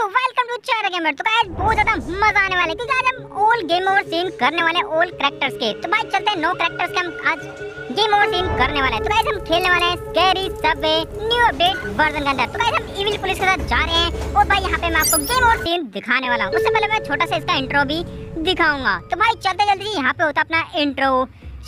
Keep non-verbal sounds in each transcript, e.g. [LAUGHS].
दोस्तों welcome to चार gamer तो गाइस बहुत ज़्यादा मज़ा आने वाला है क्योंकि आज हम ऑल गेम ओवर सीन करने वाले हैं ऑल कैरेक्टर्स के। तो भाई, चलते हैं नो कैरेक्टर्स के हम आज गेम ओवर सीन करने वाले हैं। तो गाइस हम खेलने वाले हैं scary subway new update version के अंदर। तो गाइस हम इविल पुलिस के साथ जा रहे हैं और भाई, यहाँ पे मैं आपको गेम ओवर सीन दिखाने वाला हूँ। उससे पहले मैं छोटा सा इसका इंट्रो भी दिखाऊँगा। तो भाई, चलते जल्दी यहाँ पे होता अपना इंट्रो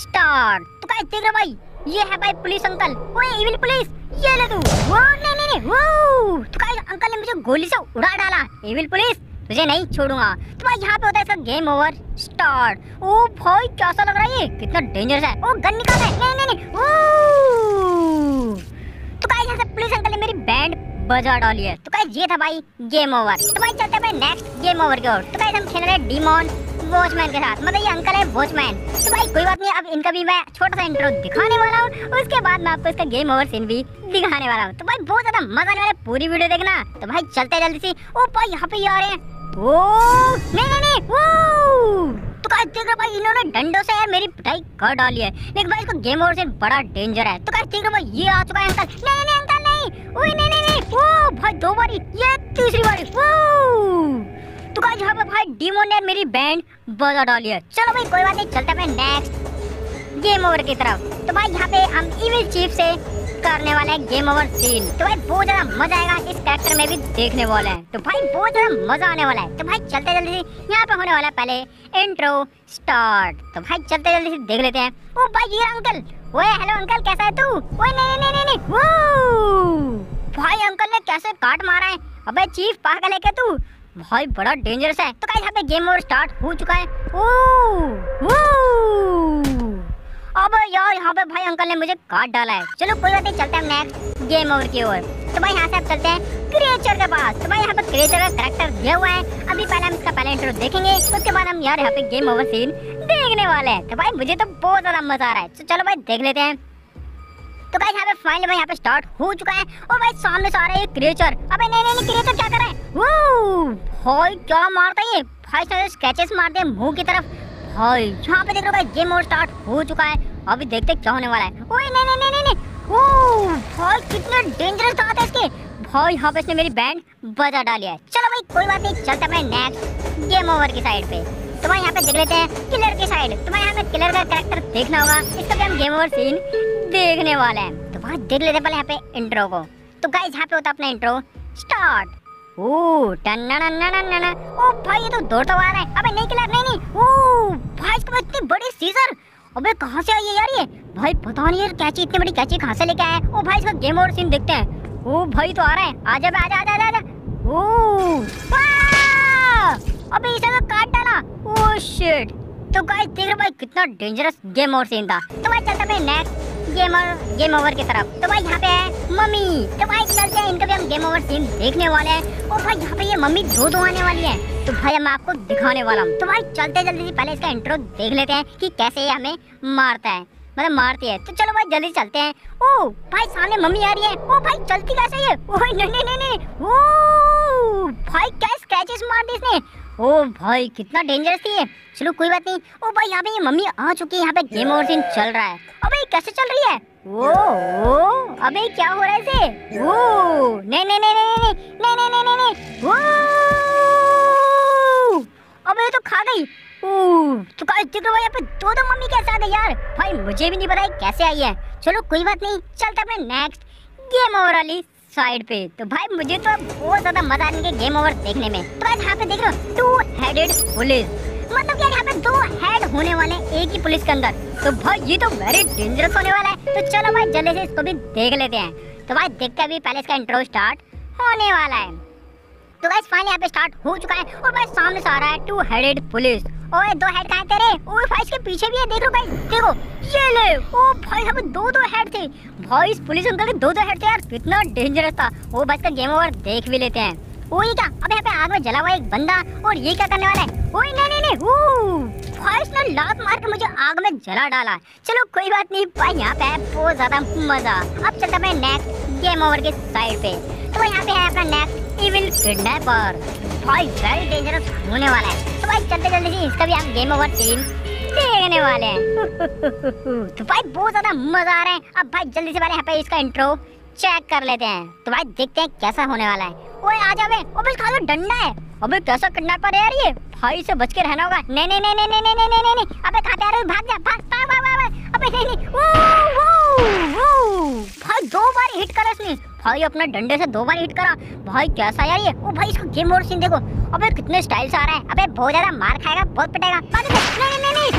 स्टार्ट तो गाइस देख रहे भाई, ये है भाई पुलिस अंकल ओए इविल पुलिस ये ले तू वो नहीं नहीं नहीं वो तो गाइस अंकल ने मुझे गोली से उड़ा डाला इविल पुलिस तुझे नहीं छोड़ूँगा तो भाई यहाँ पे होता है इसका गेम ओवर स्टार्ट ओ भाई कैसा लग रहा है ये कितना डेंजरस है ओ गन निकाल है नहीं नहीं नहीं ओ तो गाइस यहाँ से पुलिस अंकल ने मेरी बैंड बजा डाली है तो गाइस ये था भाई गेम ओवर तो भाई चलते हैं भाई नेक्स्ट गेम ओवर की ओर तो गाइस हम खेल रहे हैं डीमॉन वॉचमैन के साथ। मतलब ये अंकल है वॉचमैन। तो भाई, कोई बात नहीं, अब इनका भी मैं छोटा सा इंट्रो दिखाने वाला हूँ उसके बाद मैं आपको इसका गेम ओवर सीन भी दिखाने वाला हूँ। तो भाई, बहुत ज़्यादा मज़ा आने वाला है पूरी वीडियो देखना। तो भाई, चलते जल्दी से। ओ भाई, यहाँ पे आ रहे हैं। ओ, नहीं नहीं नहीं ओ तो गाइस देख रहे भाई, इन्होंने डंडों से यार मेरी पिटाई कर डाली है। लेकिन भाई, इसका गेम ओवर सीन बड़ा डेंजर है। तो गाइस देख रहे भाई, ये आ चुका है अंकल नहीं नहीं अंकल नहीं। ओए, नहीं नहीं नहीं ओ भाई, दो बारी, ये तीसरी बारी ओ तो गाइस यहाँ पे भाई डीमो ने मेरी बैंड बजा डाली है। चलो भाई, कोई बात नहीं, चलते हैं नेक्स्ट गेम ओवर की तरफ़। तो भाई, यहाँ पे हम इविल चीफ से करने वाले हैं गेम ओवर सीन तो भाई, बहुत ज़्यादा मज़ा आएगा इस कैरेक्टर में भी देखने वाले हैं। तो भाई, बहुत ज़्यादा मज़ा आने वाला है। तो भाई, चलते जल्दी से। यहाँ पे होने वाला है पहले इंट्रो स्टार्ट तो भाई, चलते जल्दी से, देख लेते हैं। ओ भाई, ये अंकल ओए हेलो अंकल कैसा है तू? ओए, नहीं नहीं नहीं नहीं वो भाई अंकल ने कैसे काट मारा है? अबे चीफ पागल है क्या तू? भाई, बड़ा डेंजरस है। तो गाइस यहाँ पे गेम ओवर स्टार्ट हो चुका है। ओ ओ अब यार, यहाँ पे भाई अंकल ने मुझे काट डाला है। चलो, कोई बात नहीं, चलते हैं नेक्स्ट गेम ओवर की ओर। तो भाई, यहाँ से अब चलते हैं क्रिएचर के पास। तो भाई, यहाँ पे क्रिएचर का करेक्टर दिया हुआ है। अभी पहले हम इसका पहले इंट्रो देखेंगे। उसके बाद हम यार यहाँ पे गेम ओवर सीन देखने वाले हैं। तो भाई, मुझे तो बहुत ज़्यादा मज़ा आ रहा है। तो चलो भाई, देख लेते हैं। तो भाई यहाँ पे फाइनल भाई, यहाँ पे स्टार्ट हो चुका है। और भाई, सामने से आ रहा है क्रिएचर अबे, नहीं नहीं नहीं क्रिएचर क्या कर रहा है? भाई क्या मारता है। भाई सारे स्केचेस मारते हैं मुँह की तरफ़। भाई यहाँ पे देख रहे हो गेम और स्टार्ट हो चुका है। अभी देखते क्या होने वाला है। ओए, नहीं नहीं नहीं नहीं ओ भाई, कितने डेंजरस दांत है इसके। भाई, यहाँ पे इसने मेरी बैंड बजा डाली है। चलो भाई, कोई बात नहीं, चलते मैं नेक्स्ट गेम ओवर की साइड पे। तो भाई यहाँ पे देख लेते हैं किलर की साइड तो भाई यहाँ पे किलर का कैरेक्टर देखना होगा। इसका भी हम गेम ओवर सीन देखने वाले हैं। तो भाई, देख लेते हैं पहले यहाँ पे इंट्रो को। तो गाइस यहाँ पे होता अपना इंट्रो स्टार्ट ओ टन्ना ओ भाई ये तो दौड़ता हुआ आ रहा है अबे नहीं किलर नहीं नहीं ओ भाई इसके इतनी बड़ी सीजर अबे कहाँ से आई है यार ये भाई पता नहीं यार कैची इतनी बड़ी कैची कहाँ से लेके आया ओ भाई इसका गेम ओवर सीन देखते हैं ओ भाई तो आ रहा है आजा बे आजा आजा आजा ओ अबे इसे तो काट डाला ओ शिट तो गाइस देख रहे भाई कितना डेंजरस गेम ओवर सीन था तो भाई चलते हैं नेक्स्ट गेम गेम ओवर की तरफ़। तो भाई यहाँ पे है मम्मी। तो भाई चलते हैं, इनका भी हम गेम ओवर सीन देखने वाले हैं। और भाई यहाँ पे ये मम्मी दो दो आने वाली है। तो भाई मैं आपको दिखाने वाला हूँ। तो भाई चलते जल्दी से, पहले इसका इंट्रो देख लेते हैं कि कैसे ये हमें मारता है। मतलब मारती है। तो चलो भाई जल्दी चलते हैं। ओ, भाई सामने मम्मी आ रही है। ओ, भाई चलती कैसे है ओ नहीं नहीं नहीं नहीं। ओ, भाई क्या स्क्रैचेस मार दी इसने? ओ भाई कितना डेंजरस थी ये चलो कोई बात नहीं ओ भाई यहाँ पे ये मम्मी आ चुकी है यहाँ पे गेम ओवर सीन चल रहा है अबे कैसे चल रही है ओ ओ अबे क्या हो रहा है इसे ओ नहीं नहीं नहीं नहीं नहीं नहीं नहीं नहीं नहीं ओ अबे ये तो खा गई ओ तो गाइस देख हो यहाँ पे दो दो मम्मी कैसे आ गई यार भाई मुझे भी नहीं पता कैसे आई है चलो कोई बात नहीं चलते अपने नेक्स्ट गेम ओवर वाली साइड पे। तो भाई, मुझे तो बहुत ज़्यादा मज़ा आने के गेम ओवर देखने में। तो भाई यहाँ पे देख रहे हो टू हेडेड पुलिस मतलब यार यहाँ पे दो हेड होने वाले एक ही पुलिस के अंदर। तो भाई, ये तो वेरी डेंजरस होने वाला है। तो चलो भाई, जल्दी से इसको भी देख लेते हैं। तो भाई, देखते अभी पहले इसका इंट्रो स्टार्ट होने वाला है। तो गाइस फाइनली यहाँ पे स्टार्ट हो चुका है और भाई सामने से आ रहा है टू हेडेड पुलिस ओए, दो हेड कहाँ तेरे? ओए, भाई इसके पीछे भी है, देख लो भाई, देखो, ये ले, ओ भाई पे दो दो हेड थे। भाई, इस पुलिस अंकल के दो दो हेड थे यार, कितना डेंजरस था। वो भाई, इसका गेम ओवर देख भी लेते हैं। ओ ये क्या? अबे यहाँ पे आग में जला हुआ एक बंदा, और ये क्या करने वाला है? ओए, नहीं नहीं नहीं, ओ, भाई, इसने लात मार के मुझे आग में जला डाला। चलो, कोई बात नहीं, भाई, यहाँ पे है, बहुत ज़्यादा मज़ा। अब चलता मैं नेक्स्ट गेम ओवर के साइड पे। तो यहाँ पे है अपना नेक्स्ट इविल किडनैपर भाई वेरी डेंजरस होने वाला है। तो भाई, चलते जल्दी से इसका भी हम गेम ओवर टीम देखने वाले हैं। [LAUGHS] तो भाई, बहुत ज़्यादा मज़ा आ रहा है। अब भाई, जल्दी से पहले यहाँ पे इसका इंट्रो चेक कर लेते हैं। तो भाई, देखते हैं कैसा होने वाला है। ओए, आ जा बे। अबे खा लो डंडा है। अबे, कैसा किडनैपर है यार ये। भाई से बच के रहना होगा। नहीं नहीं नहीं नहीं नहीं नहीं नहीं अबे, खाते यार भाग जा, भाग भाग भाग भाग। अबे, नहीं नहीं। वो वो भाई, दो बार हिट करा इसने। भाई, अपने डंडे से दो बार हिट करा। भाई, कैसा यार ये? ओ भाई, इसका गेम और सीन देखो। अबे, कितने स्टाइल से आ रहा है। अबे, बहुत ज़्यादा मार खाएगा, बहुत पिटेगा। नहीं नहीं नहीं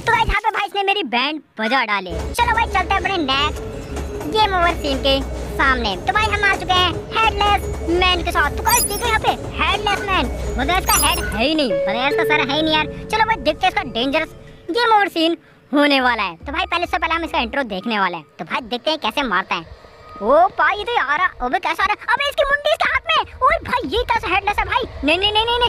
तो गाइस यहाँ पे भाई, इसने मेरी बैंड बजा डाली। चलो भाई, चलते हैं अपने नेक्स्ट गेम ओवर सीन के सामने। तो भाई, हम आ चुके हैं हेडलेस मैन के साथ। तो गाइस देखो यहाँ पे हेडलेस मैन मगर इसका हेड है ही नहीं। मगर इसका सर है ही नहीं यार। चलो भाई, देखते हैं इसका डेंजरस गेम ओवर सीन होने वाला है। तो भाई, पहले से पहले हम इसका इंट्रो देखने वाले हैं। तो भाई, देखते हैं कैसे मारता है। ओ भाई तो आ रहा अबे कैसा आ रहा? अबे, इसकी मुंडी इसके हाथ में ओए भाई, ये कैसा हेडलेस है भाई? नहीं नहीं नहीं नहीं नहीं।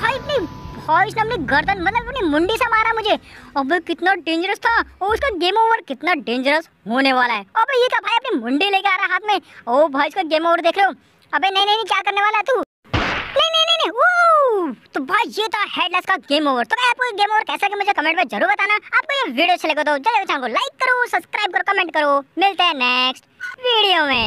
भाई, इतनी भाई, इसने अपनी गर्दन मतलब अपनी मुंडी से मारा मुझे। अबे, कितना डेंजरस था। और उसका गेम ओवर कितना डेंजरस होने वाला है। अबे, ये क्या भाई, अपनी मुंडी लेके आ रहा हाथ में? ओ भाई, इसका गेम ओवर देख लो। अबे, नहीं नहीं नहीं, क्या करने वाला है तू नहीं नहीं नहीं नहीं वो तो भाई ये था हेडलेस का गेम ओवर तो आपको गेम ओवर कैसा कि मुझे कमेंट में ज़रूर बताना। आपको ये वीडियो अच्छा लगे तो जल्दी चैनल को लाइक करो सब्सक्राइब करो कमेंट करो। मिलते हैं नेक्स्ट वीडियो में।